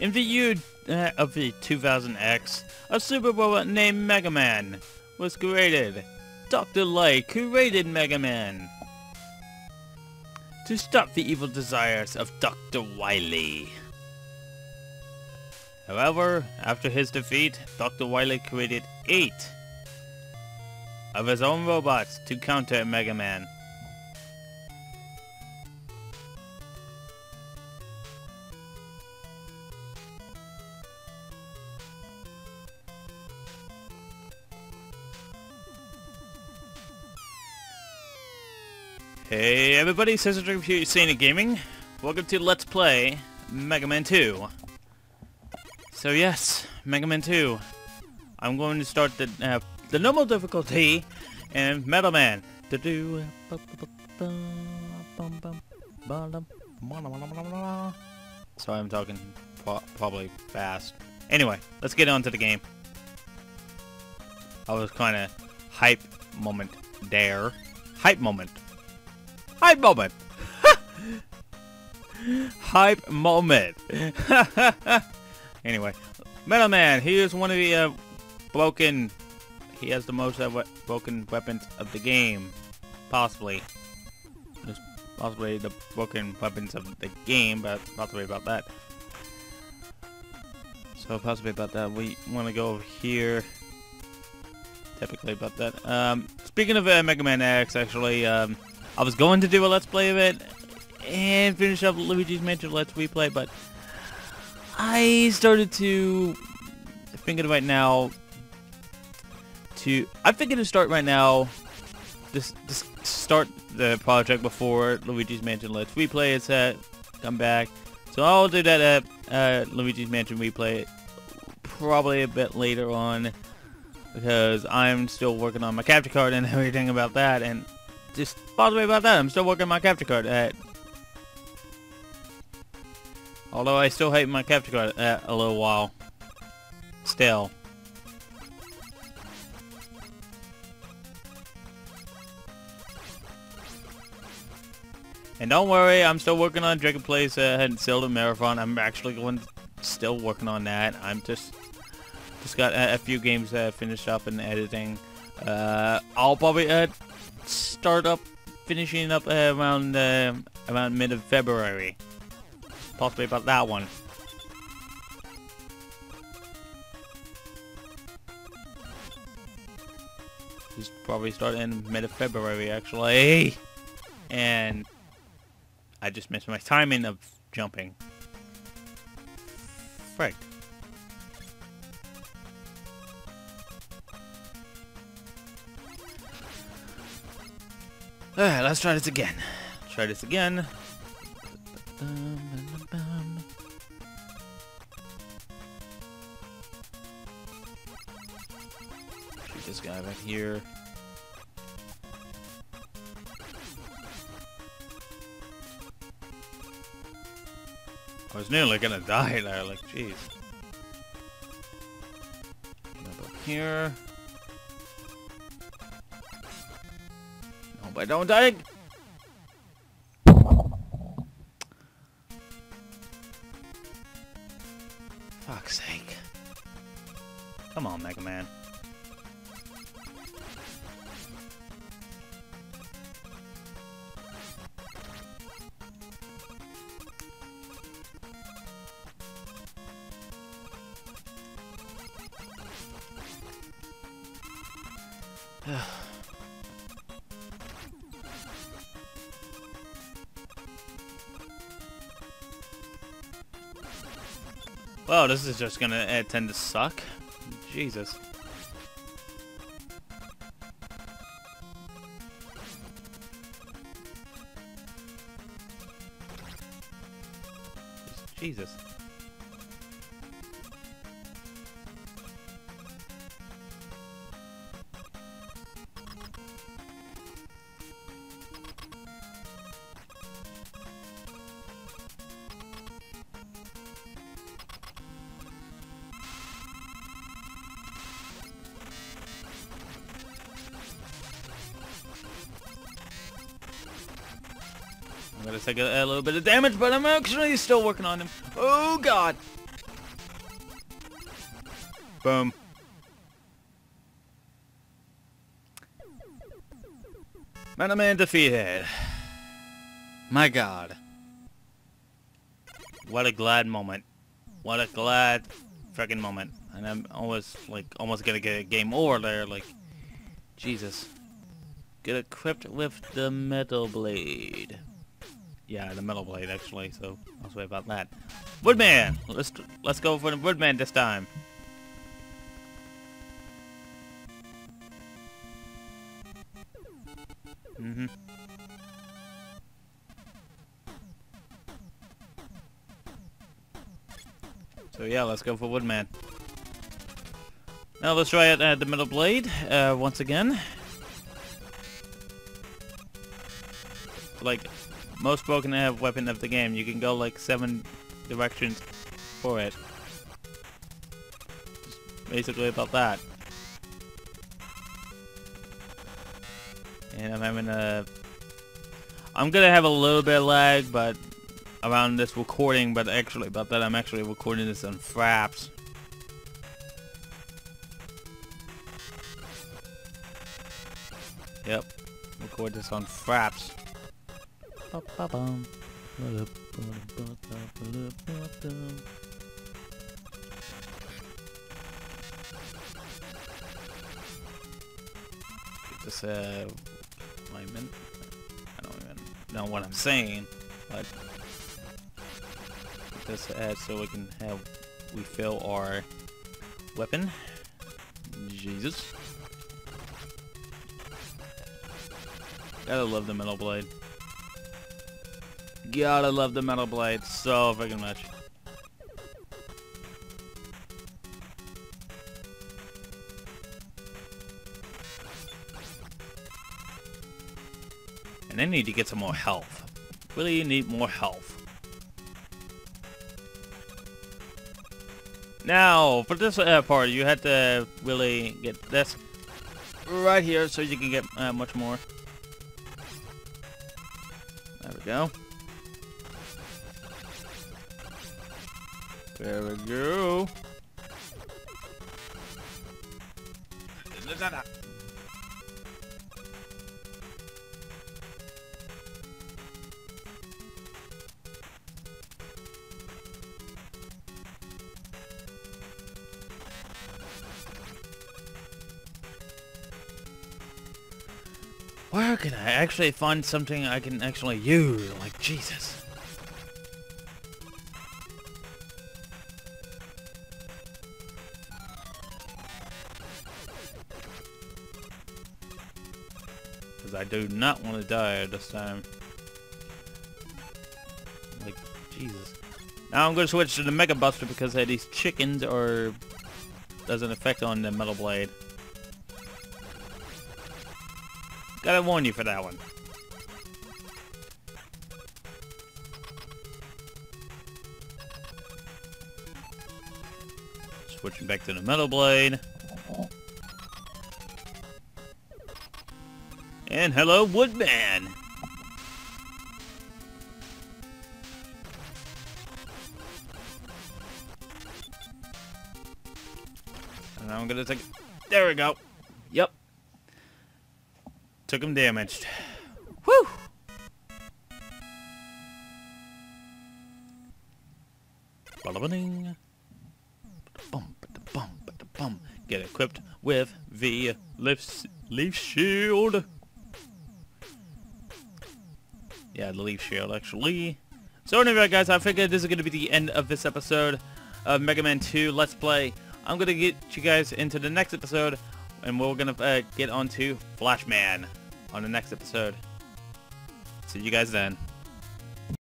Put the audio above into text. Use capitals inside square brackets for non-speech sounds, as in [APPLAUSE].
In the year uh, of the 2000X, a super robot named Mega Man was created. Dr. Light created Mega Man to stop the evil desires of Dr. Wily. However, after his defeat, Dr. Wily created eight of his own robots to counter Mega Man. Hey everybody, Cesar Computer Sane Gaming. Welcome to Let's Play Mega Man 2. So yes, Mega Man 2. I'm going to start the uh, the normal difficulty and Metal Man. Sorry, I'm talking probably fast. Anyway, let's get on to the game. I was kind of hype moment there. Hype moment. Hype moment. [LAUGHS] Hype moment. [LAUGHS] anyway, Metal Man, he is one of the uh, broken... He has the most uh, broken weapons of the game. Possibly. Possibly the broken weapons of the game, but possibly about that. So possibly about that. We want to go over here. Typically about that. Um, speaking of uh, Mega Man X, actually, um, I was going to do a Let's Play of it and finish up Luigi's Mansion Let's Replay, but I started to thinking right now to I'm thinking to start right now just, just start the project before Luigi's Mansion Let's Replay is set come back. So I'll do that at uh, Luigi's Mansion Replay probably a bit later on because I'm still working on my capture card and [LAUGHS] everything about that and just possibly about that. I'm still working on my capture card at. Although I still hate my capture card at a little while. Still. And don't worry, I'm still working on Dragon Place uh, and Zelda Marathon. I'm actually going still working on that. I'm just just got a, a few games uh, finished up and editing. Uh, I'll probably uh, start up finishing up uh, around uh, around mid of February. Possibly about that one. Just probably start in mid of February actually. And I just missed my timing of jumping. Frick. Alright, let's try this again. Try this again. Shoot this guy right here. I was nearly gonna die there, like, jeez. Up here. I don't die. Fuck's sake. Come on, Mega Man. [SIGHS] [SIGHS] Well, this is just gonna uh, tend to suck. Jesus. Jesus. I'm gonna take a, a, little bit of damage, but I'm actually still working on him. Oh god! Boom. Metal Man defeated. My god. What a glad moment. What a glad freaking moment. And I'm almost, like, almost gonna get a game over there, like, Jesus. Get equipped with the Metal Blade. Yeah, the Metal Blade, actually, so I'll say about that. Woodman! Let's, let's go for the Woodman this time. Mm-hmm. So yeah, let's go for Woodman. Now let's try it at the Metal Blade uh, once again. Like most broken have weapon of the game, you can go like seven directions for it. Just basically about that. And I'm having a... I'm gonna have a little bit of lag, but around this recording, but actually about that I'm actually recording this on Fraps. Yep, record this on Fraps. This uh alignment. I don't even know what I'm saying, but this add so we can have we fill our weapon. Jesus. Gotta love the metal blade. Gotta love the metal blade so freaking much. And I need to get some more health. Really need more health. Now, for this uh, part, you had to really get this right here so you can get uh, much more. There we go. There we go. Where can I actually find something I can actually use? Like, Jesus. Because I do not want to die this time. Like, Jesus. Now I'm going to switch to the Mega Buster because uh, these chickens are... does an effect on the Metal Blade. Gotta warn you for that one. Switching back to the Metal Blade. And hello, Woodman! And I'm gonna take... There we go. Yep. Took him damaged. Whew! Bum, bum, bum. Get equipped with the leaf shield. Yeah, the leaf shield, actually. So anyway, guys, I figured this is going to be the end of this episode of Mega Man 2 Let's Play. I'm going to get you guys into the next episode, and we're going to uh, get on to Flash Man on the next episode. See you guys then.